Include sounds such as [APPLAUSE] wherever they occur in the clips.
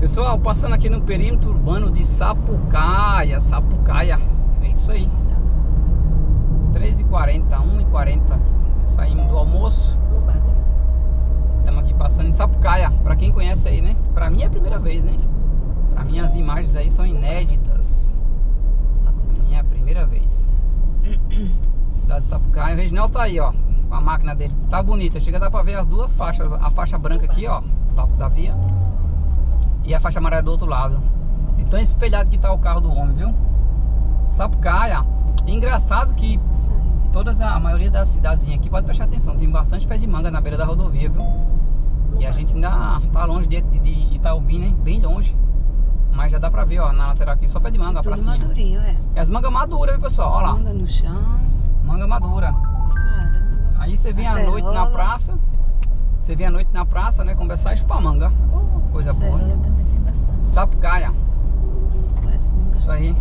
Pessoal, passando aqui no perímetro urbano de Sapucaia, Sapucaia, é isso aí. 3h40, 1h40, saímos do almoço. Estamos aqui passando em Sapucaia, pra quem conhece aí, né? Pra mim é a primeira vez, né? Pra mim as imagens aí são inéditas. Pra mim é a primeira vez. [CLEARS THROAT] Cidade de Sapucaia, o Reginaldo tá aí, ó. A máquina dele, tá bonita. Chega dar pra ver as duas faixas, a faixa branca aqui, ó, da, da via e a faixa amarela do outro lado. E tão espelhado que tá o carro do homem, viu? Sapucaia. engraçado que todas a maioria das cidadezinhas aqui pode prestar atenção, tem bastante pé de manga na beira da rodovia, viu? E a gente ainda tá longe de, de Itaúbi, né? Bem longe. Mas já dá pra ver, ó, na lateral aqui, só pé de manga, a Tudo pracinha. madurinho, é. E as mangas maduras, viu, pessoal? Ó lá, Manga no chão. manga madura. Caramba. Aí você vem à noite na praça, você vem à noite na praça, né? Conversar e chupar manga. Coisa boa. também tem bastante. Sapucaia. Isso aí.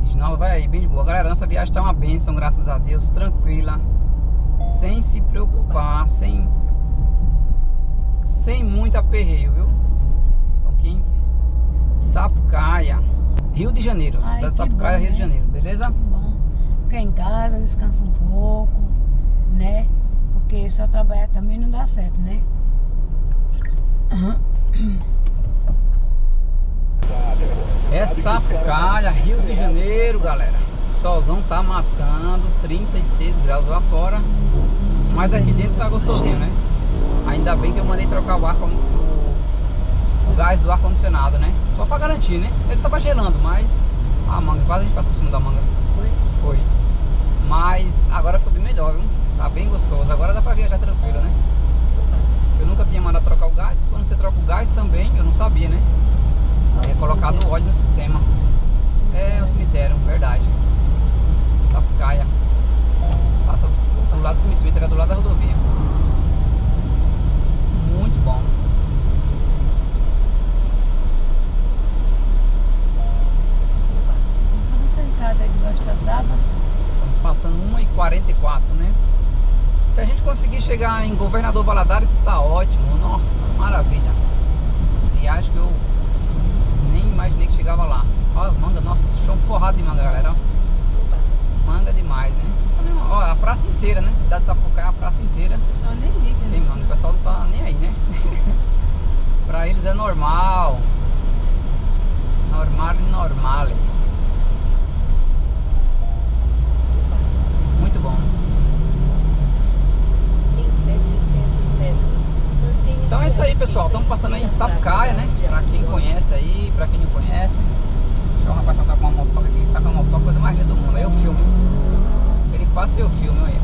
Reginaldo vai aí, bem de boa. Galera, nossa viagem tá uma bênção, graças a Deus, tranquila. Sem se preocupar, sem. Sem muito aperreio, viu? Então quem. Sapucaia. Rio de Janeiro. Ai, cidade de Sapucaia, bom, Rio de né? Janeiro, beleza? Bom. Ficar em casa, descansa um pouco, né? Porque só trabalhar também não dá certo, né? É Sapucaia, Rio de Janeiro, galera. O solzão tá matando, 36 graus lá fora. Mas aqui dentro tá gostosinho, né? Ainda bem que eu mandei trocar o ar o, o gás do ar condicionado, né? Só pra garantir, né? Ele tava gelando, mas a manga, quase a gente passou por cima da manga. Foi. Foi. Mas agora ficou bem melhor, viu? Tá bem gostoso. Agora dá pra viajar tranquilo, né? Eu nunca tinha mandado trocar o gás. Quando você troca o gás também, eu não sabia, né? É colocado óleo no sistema. É o cemitério, verdade. Sapucaia. Passa do lado do cemitério, é do lado da rodovia. Muito bom. Tudo sentado aí debaixo das árvores. Estamos passando 1h44, né? Se a gente conseguir chegar em Governador Valadares, está ótimo. Nossa, maravilha. Viagem que eu nem imaginei que chegava lá. Ó, manga, nossa, chão forrado de manga, galera. ó. Manga demais, né? Ó, a praça inteira, né? Cidade de Sapucaia, a praça inteira. O pessoal nem liga Tem manga, o pessoal não tá nem aí, né? [LAUGHS] pra eles é normal. Normal e normal. Muito bom. Em 700 metros, Então é isso aí, pessoal. Estamos passando aí em Sapucaia, né? Pra quem conhece aí, pra quem não conhece. Deixa o rapaz passar com uma motoca aqui. Tá com uma motoca, coisa mais linda do mundo. Aí eu filme. Ele passa e eu filme, aí.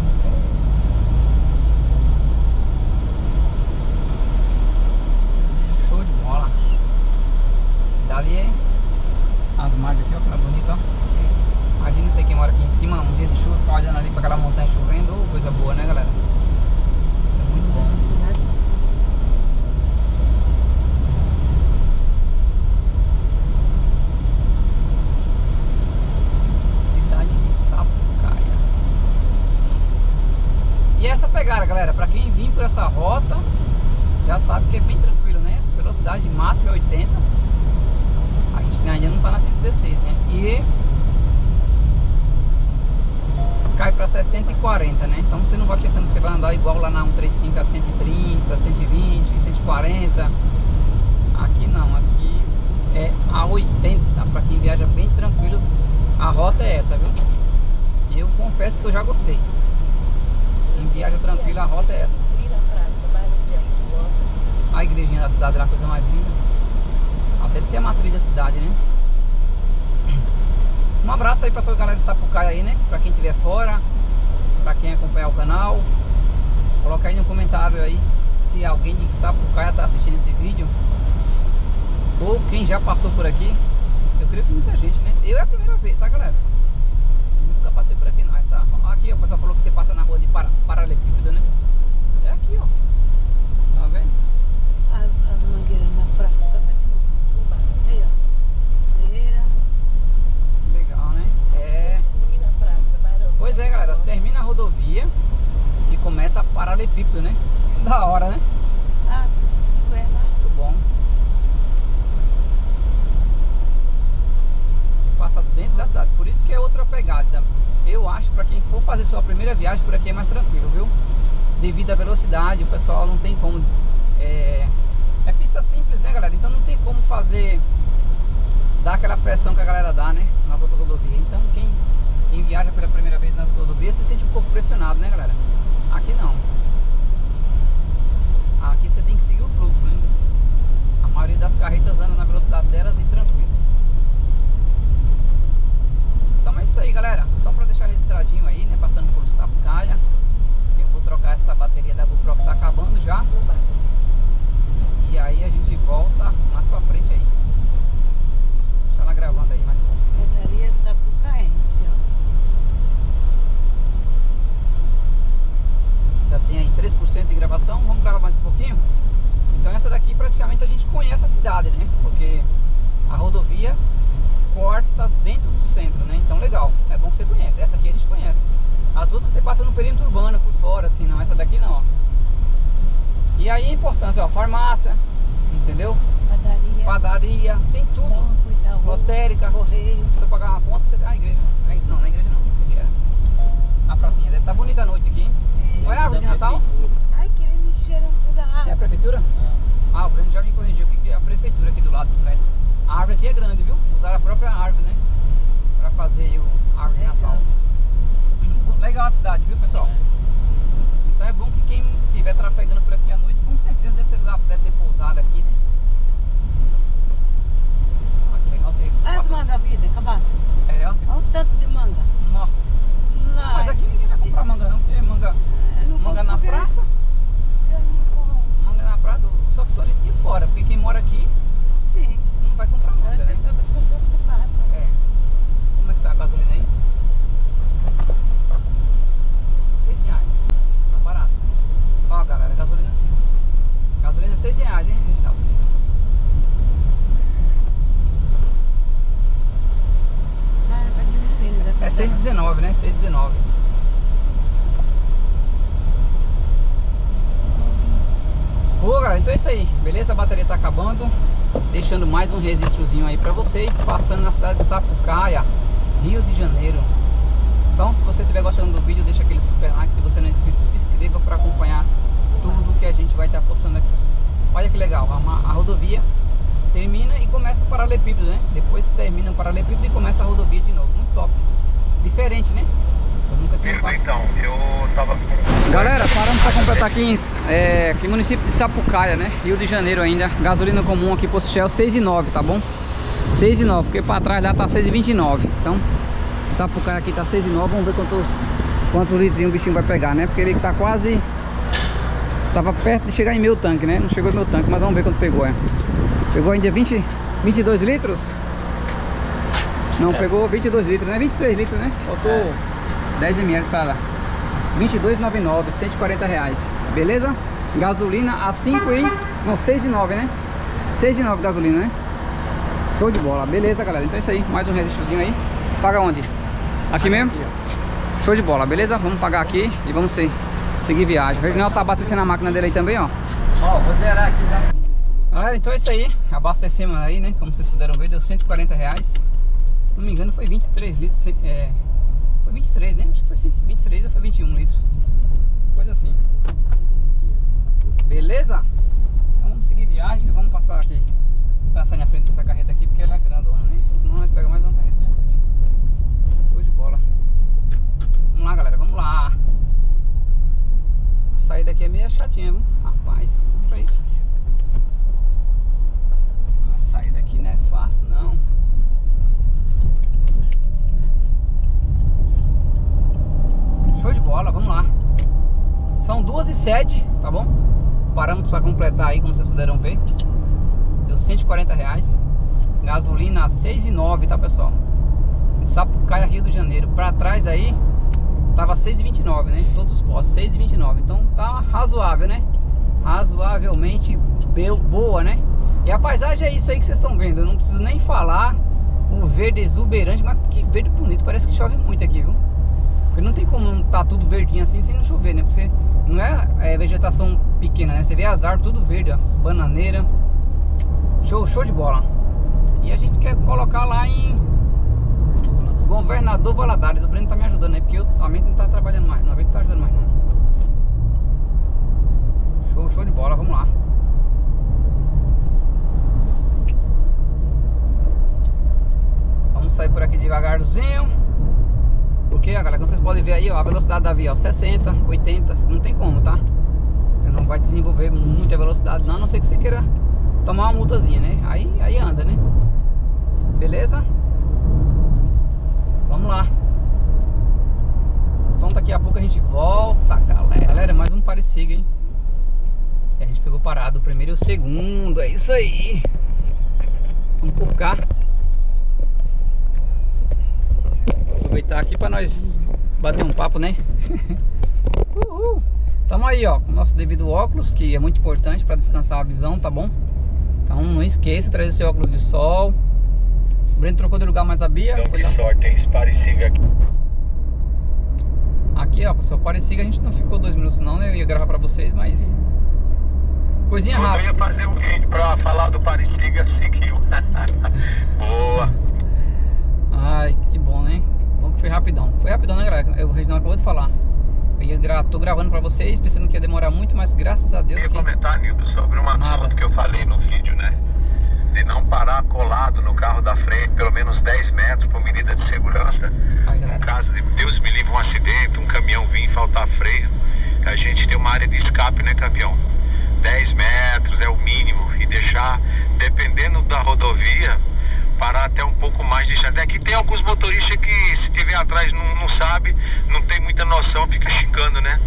140, né? Então você não vai pensando que você vai andar igual lá na 135 a 130, 120, 140. Aqui não, aqui é a 80, para quem viaja bem tranquilo, a rota é essa, viu? Eu confesso que eu já gostei. Quem viaja tranquilo, a rota é essa. A igrejinha da cidade é a coisa mais linda. Até deve ser a matriz da cidade, né? Um abraço aí pra toda a galera de Sapucaia aí, né? Pra quem estiver fora, pra quem acompanhar o canal. Coloca aí no comentário aí se alguém de Sapucaia tá assistindo esse vídeo. Ou quem já passou por aqui. Eu creio que muita gente, né? Eu é a primeira vez, tá galera? Nunca passei por aqui não. Essa... Aqui, o pessoal falou que você passa na rua de para... paralelepípedo, né? É aqui, ó. Tá vendo? As, as mangueiras na praça só É, galera, termina a rodovia e começa a paralepípedo, né? [LAUGHS] Da hora, né? Ah, tudo isso que é, Muito bom. Você passa dentro da cidade. Por isso que é outra pegada. Eu acho para quem for fazer sua primeira viagem por aqui é mais tranquilo, viu? Devido à velocidade, o pessoal não tem como... É, é pista simples, né, galera? Então não tem como fazer... Dar aquela pressão que a galera dá, né? Nas outras rodovias. Então quem quem viaja pela primeira vez nas rodovias se sente um pouco pressionado, né, galera? Aqui não. Aqui você tem que seguir o fluxo, né? A maioria das carretas anda na velocidade delas e tranquilo. Então é isso aí, galera. Só pra deixar registradinho aí, né? Passando por Sapucaia. Eu vou trocar essa bateria da GoPro que tá acabando já. E aí a gente volta mais pra frente aí. Deixa ela gravando aí, mas. Padaria Sapucaense, ó. Já tem aí 3% de gravação. Vamos gravar mais um pouquinho? Então essa daqui praticamente a gente conhece a cidade, né? Porque a rodovia corta dentro do centro, né? Então legal, é bom que você conhece. Essa aqui a gente conhece. As outras você passa no perímetro urbano por fora, assim, não. Essa daqui não, ó. E aí a importância, ó, farmácia, entendeu? Padaria. Padaria, tem tudo. Banco, Itaú, Lotérica. Correio. Se você pagar uma conta, você. Ah, igreja. É, Não, na igreja não. Isso aqui é. A pracinha. Deve estar bonita a noite aqui. É. Qual é a árvore de Natal? Ai, que eles encheram toda a É a água. prefeitura? Ah, o Breno já me corrigiu aqui que é a prefeitura aqui do lado do prédio. A árvore aqui é grande, viu? Usaram a própria árvore, né? Pra fazer o árvore Legal. Natal. [CLEARS THROAT] Legal a cidade, viu, pessoal? Então é bom que quem estiver trafegando por aqui à noite, com certeza deve ter, lugar- deve ter pousado aqui, né? Olha que legal você. As passa- manga vida, cabaça. É, ó. Olha o tanto de manga. Nossa. Lá. Mas aqui ninguém vai comprar manga não, porque manga, não manga na praça, eu não como. manga na praça, só que só gente de fora, porque quem mora aqui Sim. não vai comprar Eu manga, acho que né? são das pessoas que passam. É. Como é que tá a gasolina aí? Seis reais. Tá barato. Ó, galera, gasolina. Gasolina é seis reais, hein, Reginaldo? Ah, tá diminuindo. já tá É 6,19, né? 6,19. Ô, galera, então é isso aí. Beleza? A bateria tá acabando. Deixando mais um registrozinho aí pra vocês. Passando na cidade de Sapucaia, Rio de Janeiro. Então, se você estiver gostando do vídeo, deixa aquele super like. Se você não é inscrito, se inscreva para acompanhar tudo que a gente vai estar postando aqui. Olha que legal, a, ma- a rodovia termina e começa o paralelepípedo, né? Depois termina o paralelepípedo e começa a rodovia de novo. Muito top. Diferente, né? Eu nunca tinha passado. Então, eu tava com. Galera, paramos para completar aqui em é, aqui no município de Sapucaia, né? Rio de Janeiro ainda. Gasolina comum aqui posto Shell 6,9, tá bom? 6,9, porque para trás lá tá 6,29. Então, Sapucaia aqui tá 6,9. Vamos ver quantos, quantos litrinhos o bichinho vai pegar, né? Porque ele tá quase. Tava perto de chegar em meu tanque, né? Não chegou em meu tanque, mas vamos ver quanto pegou, é. Pegou ainda 20, 22 litros? Não, pegou 22 litros, né? 23 litros, né? Faltou 10 ml para lá. 22,99, 140 reais. Beleza? Gasolina a 5 e... Não, 6,9, né? 6,9 gasolina, né? Show de bola. Beleza, galera. Então é isso aí. Mais um registrozinho aí. Paga onde? Aqui mesmo? Show de bola, beleza? Vamos pagar aqui e vamos se- seguir viagem. O Reginaldo tá abastecendo a máquina dele aí também, ó. Ó, vou zerar aqui, tá? Galera, então é isso aí. Abastecemos aí, né? Como vocês puderam ver, deu 140 reais. Se não me engano, foi 23 litros. É, foi 23, né? Acho que foi 23 ou foi 21 litros. Coisa assim. Beleza? Então vamos seguir viagem. Vamos passar aqui. Passar na frente dessa carreta aqui, porque ela é grandona, né? Senão nós pegamos mais uma carreta na frente. Show de bola. Vamos lá, galera. Vamos lá. A saída aqui é meio chatinha, viu? Rapaz, pra isso. 107, tá bom? Paramos para completar aí, como vocês puderam ver. Deu 140 reais. Gasolina 6,9, tá pessoal? Sapucaia, Rio de Janeiro. Para trás aí, tava 6,29, né? Todos os postos, 6,29. Então tá razoável, né? Razoavelmente boa, né? E a paisagem é isso aí que vocês estão vendo. Eu não preciso nem falar o verde exuberante, mas que verde bonito. Parece que chove muito aqui, viu? Porque não tem como tá tudo verdinho assim sem não chover, né? Porque você- não é, é vegetação pequena, né? Você vê as árvores tudo verde, ó. Bananeira. Show, show de bola. E a gente quer colocar lá em Governador Valadares. O Breno tá me ajudando aí, porque eu também não tá trabalhando mais. Não, não tá ajudando mais não. Show, show de bola, vamos lá. Vamos sair por aqui devagarzinho. Porque, galera, como vocês podem ver aí, ó, a velocidade da via, ó, 60, 80, não tem como, tá? Você não vai desenvolver muita velocidade não, a não ser que você queira tomar uma multazinha, né? Aí, aí anda, né? Beleza? Vamos lá. Então daqui a pouco a gente volta, galera. Galera, mais um parecido, hein? A gente pegou parado o primeiro e o segundo, é isso aí. Vamos por cá. Aproveitar aqui para nós bater um papo, né? [LAUGHS] Uhul. Tamo aí, ó, com o nosso devido óculos, que é muito importante para descansar a visão, tá bom? Então não esqueça de trazer seu óculos de sol. O Breno trocou de lugar mais a Bia. Então, foi lá. sorte, hein? Esse Pareciga aqui. Aqui, ó, pessoal, parecia a gente não ficou dois minutos não, né? Eu ia gravar pra vocês, mas... Coisinha Eu rápida. ia fazer um vídeo pra falar do Pareciga, seguiu. [LAUGHS] Boa. [LAUGHS] Ai, que bom, né? Foi rapidão. Foi rapidão, né, galera? O Reginaldo acabou de falar. Eu ia gra... tô gravando pra vocês, pensando que ia demorar muito, mas graças a Deus Queria que... comentar, Nildo, sobre um Nada. que eu falei no vídeo, né? De não parar colado no carro da frente, pelo menos 10 metros por medida de segurança. Ai, No caso de Deus me livre um acidente, um caminhão vir e faltar freio, a gente tem uma área de escape, né, campeão? 10 metros é o mínimo. E deixar, dependendo da rodovia, parar até um pouco mais de Até que tem alguns motoristas que, se tiver atrás, não, não sabe, não tem muita noção, fica xingando, né?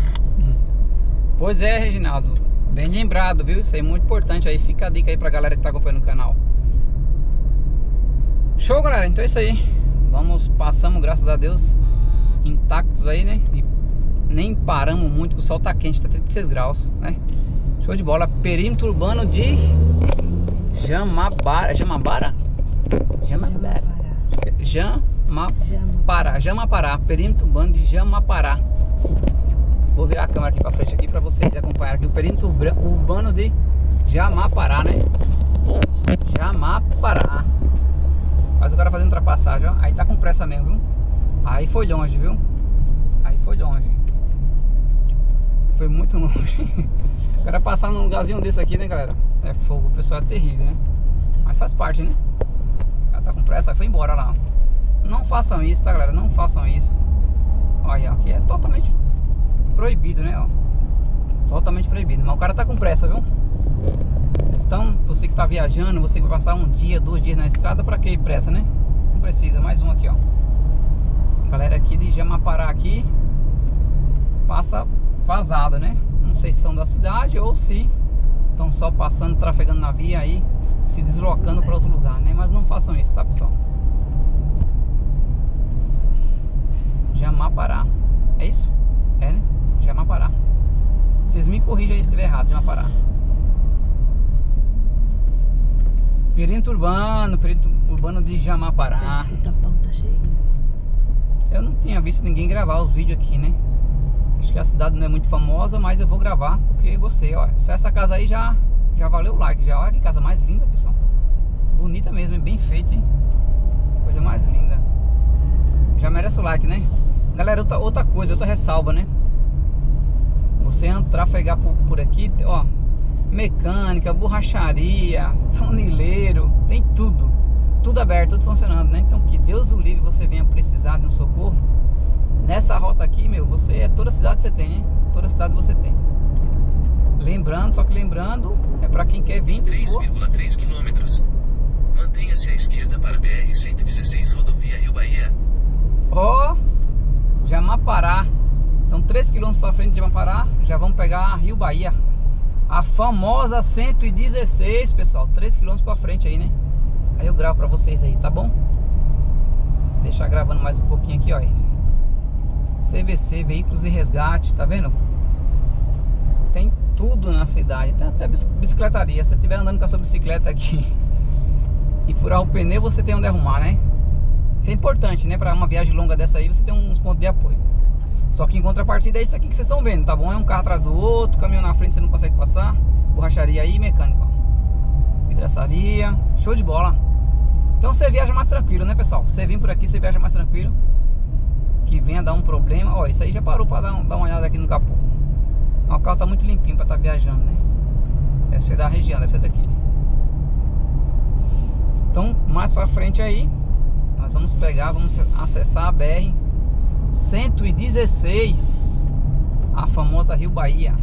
Pois é, Reginaldo. Bem lembrado, viu? Isso aí é muito importante aí. Fica a dica aí pra galera que tá acompanhando o canal. Show, galera. Então é isso aí. Vamos, passamos, graças a Deus, intactos aí, né? E nem paramos muito, o sol tá quente, tá 36 graus, né? Show de bola. Perímetro urbano de Jamabara. Jamabara? Jamabara. Jamapará. Jamapará. Perímetro urbano de Jamapará. Vou virar a câmera aqui pra frente aqui pra vocês acompanharem aqui o perímetro urbano de Jamapará, né? Jamapará. Faz o cara fazendo ultrapassagem, ó. Aí tá com pressa mesmo, viu? Aí foi longe, viu? Aí foi longe. Foi muito [LAUGHS] longe. O cara passar num lugarzinho desse aqui, né, galera? É fogo, o pessoal é terrível, né? Mas faz parte, né? Tá com pressa, foi embora lá. Não façam isso, tá, galera? Não façam isso. Olha, aqui é totalmente proibido, né? Ó. Totalmente proibido. Mas o cara tá com pressa, viu? Então, você que tá viajando, você que vai passar um dia, dois dias na estrada, pra que pressa, né? Não precisa. Mais um aqui, ó. Galera aqui de Jamapará aqui passa vazado, né? Não sei se são da cidade ou se estão só passando, trafegando na via aí, se deslocando para outro lugar, né? Mas não façam isso, tá, pessoal? Jamapará. É isso? É, né? Jamapará. Vocês me corrijam aí se estiver errado, Jamapará. Perímetro urbano, perímetro urbano de Jamapará. Tá. Eu não tinha visto ninguém gravar os vídeos aqui, né? Acho que a cidade não é muito famosa, mas eu vou gravar porque gostei, ó. Só essa casa aí já, já valeu o like, já. Olha que casa mais linda, pessoal. Bonita mesmo, bem feita, hein? Coisa mais linda. Já merece o like, né? Galera, outra, outra coisa, outra ressalva, né? Você trafegar por, por aqui, ó. Mecânica, borracharia, [LAUGHS] funileiro, tem tudo. Tudo aberto, tudo funcionando, né? Então que Deus o livre você venha precisar de um socorro. Nessa rota aqui, meu, você é toda cidade você tem, hein? Toda cidade você tem. Lembrando, só que lembrando, é pra quem quer vir. por- 3,3 quilômetros. Mantenha-se à esquerda para BR-116 Rodovia Rio Bahia. Ó, Jamapará. Então 3 km para frente de Jamapará, já vamos pegar Rio Bahia. A famosa 116, pessoal, 3 km para frente aí, né? Aí eu gravo para vocês aí, tá bom? Deixar gravando mais um pouquinho aqui, ó. aí. CVC, veículos e resgate, tá vendo? Tudo na cidade, até bici- bicicletaria. Se você estiver andando com a sua bicicleta aqui [LAUGHS] e furar o pneu, você tem onde arrumar, né? Isso é importante, né? Para uma viagem longa dessa aí, você tem uns pontos de apoio. Só que em contrapartida é isso aqui que vocês estão vendo, tá bom? É um carro atrás do outro, caminhão na frente você não consegue passar. Borracharia aí, mecânico. Vidraçaria, show de bola. Então você viaja mais tranquilo, né, pessoal? Você vem por aqui, você viaja mais tranquilo. Que venha dar um problema. Ó, isso aí já parou pra dar, um- dar uma olhada aqui no capô. O carro tá muito limpinho pra estar viajando, né? Deve ser da região, deve ser daqui. Então, mais pra frente aí, nós vamos pegar, vamos acessar a BR 116, a famosa Rio Bahia.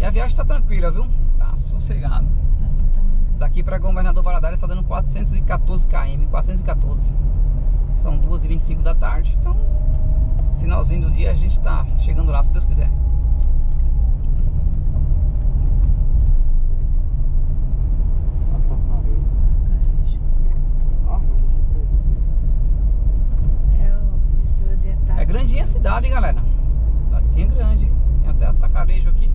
E a viagem tá tranquila, viu? Tá sossegado. Daqui para Governador Valadares está dando 414 km, 414. São 2h25 da tarde, então finalzinho do dia a gente tá chegando lá, se Deus quiser. É. É grandinha a cidade, hein, galera. Cidadezinha grande. Tem até atacarejo aqui.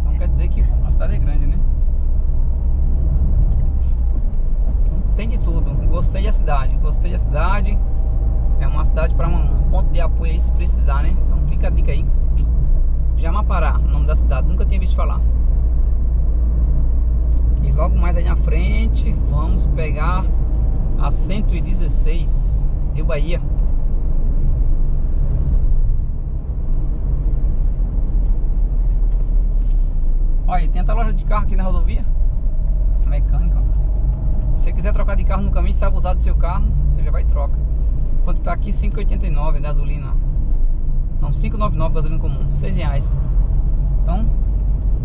Então quer dizer que cidade é grande, né? Tem de tudo. Gostei da cidade. Gostei da cidade. É uma cidade para um ponto de apoio aí se precisar, né? Então fica a dica aí. Jamapará, o nome da cidade. Nunca tinha visto falar. E logo mais aí na frente, vamos pegar a 116 Rio Bahia. Olha, tem até loja de carro aqui na rodovia. Mecânica. ó. Se você quiser trocar de carro no caminho, se abusar do seu carro, você já vai e troca. Quanto tá aqui, 5,89 gasolina. Não, 5,99 gasolina comum, 6 reais. Então,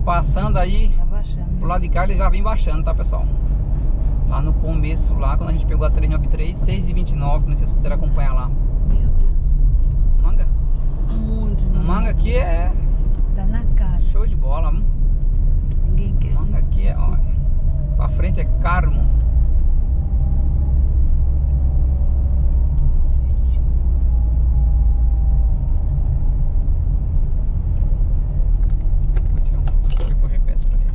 passando aí Tá baixando. pro lado de cá, ele já vem baixando, tá, pessoal? Lá no começo, lá, quando a gente pegou a 393, 6,29, não sei se vocês puderam acompanhar lá. Meu Deus. Manga. Muito. O manga aqui é Tá na cara. show de bola, viu? Ninguém quer. Manga aqui é, ó, pra frente é Carmo. Sete. Vou tirar um pouquinho aqui pro GPS pra ele.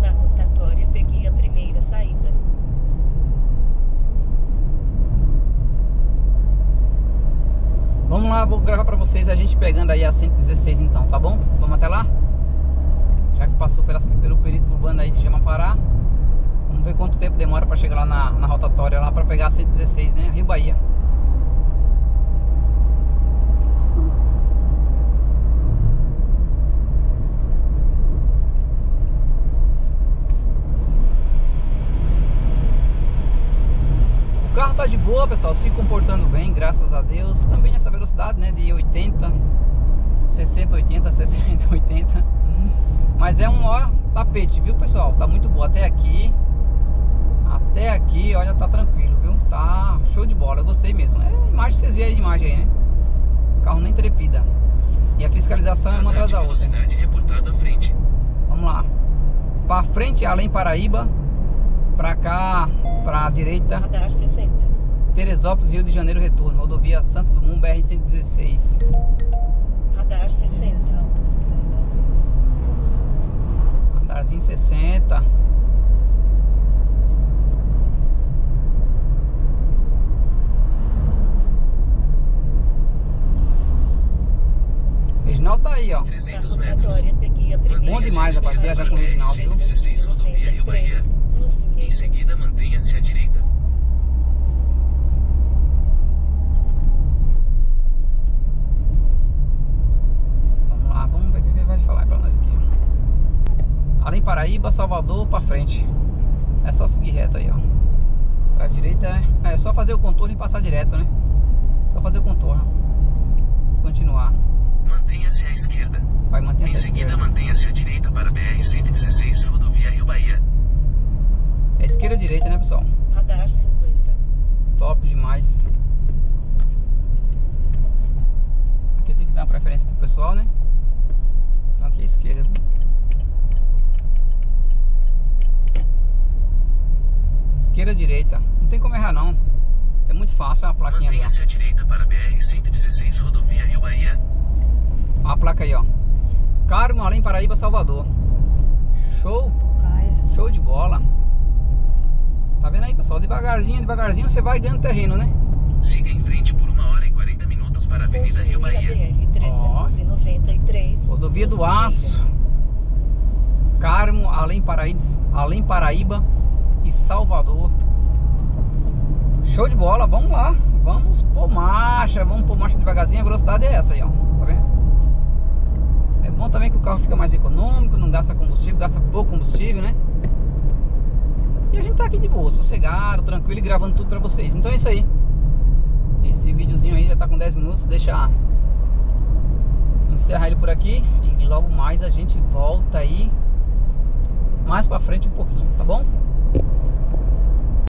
Na rotatória peguei a primeira saída. Vamos lá, vou gravar pra vocês a gente pegando aí a 116 então, tá bom? Vamos até lá? Já que passou pela, pelo período urbano aí de Jamapará. Vamos ver quanto tempo demora pra chegar lá na, na rotatória lá pra pegar a 116, né? Rio Bahia. Tá de boa, pessoal, se comportando bem, graças a Deus. Também nessa velocidade, né, de 80, 60, 80, 60, 80. Mas é um ó tapete, viu, pessoal? Tá muito boa até aqui. Até aqui, olha, tá tranquilo, viu? Tá show de bola, eu gostei mesmo. É a imagem, vocês veem a imagem aí, né? O carro nem trepida. E a fiscalização é uma atrás da outra. reportada à frente. Vamos lá. Pra frente, além Paraíba. Pra cá, pra direita, Radar 60. Teresópolis, Rio de Janeiro, retorno. Rodovia Santos Dumont, BR-116. Radar 60. Radarzinho 60. Reginaldo tá aí, ó. 300 Na metros. Bom demais, rapaz, viajar com o Reginaldo, viu? 116 rodovia Rio Bahia. Em seguida, mantenha-se à direita. Vamos lá, vamos ver o que ele vai falar pra nós aqui. ó. Além Paraíba, Salvador, pra frente. É só seguir reto aí, ó. Pra direita é, é só fazer o contorno e passar direto, né? Só fazer o contorno. Continuar. Mantenha-se à esquerda. Vai manter Em essa seguida, esquerda. mantenha-se à direita para BR-116 rodovia Rio Bahia. É esquerda e direita, né, pessoal? Radar 50. Top demais. Aqui tem que dar uma preferência pro pessoal, né? Então aqui é esquerda. Esquerda, direita. Não tem como errar não. É muito fácil, é uma plaquinha ali, ó. Mantenha-se à direita para BR-116 rodovia Rio Bahia. A placa aí, ó. Carmo, Além Paraíba, Salvador. Show, Caia. show de bola. devagarzinho, devagarzinho você vai ganhando terreno, né? Siga em frente por uma hora e 40 minutos para a Avenida Rio Bahia. na BR-393. Rodovia do Aço, Carmo, Além Paraíba, Além Paraíba e Salvador. Show de bola, vamos lá. Vamos pôr marcha, vamos pôr marcha devagarzinho. A velocidade é essa aí, ó. Tá vendo? É bom também que o carro fica mais econômico, não gasta combustível, gasta pouco combustível, né? E a gente tá aqui de boa, sossegado, tranquilo e gravando tudo pra vocês. Então é isso aí. Esse videozinho aí já tá com 10 minutos, deixa encerrar ele por aqui e logo mais a gente volta aí mais pra frente um pouquinho, tá bom?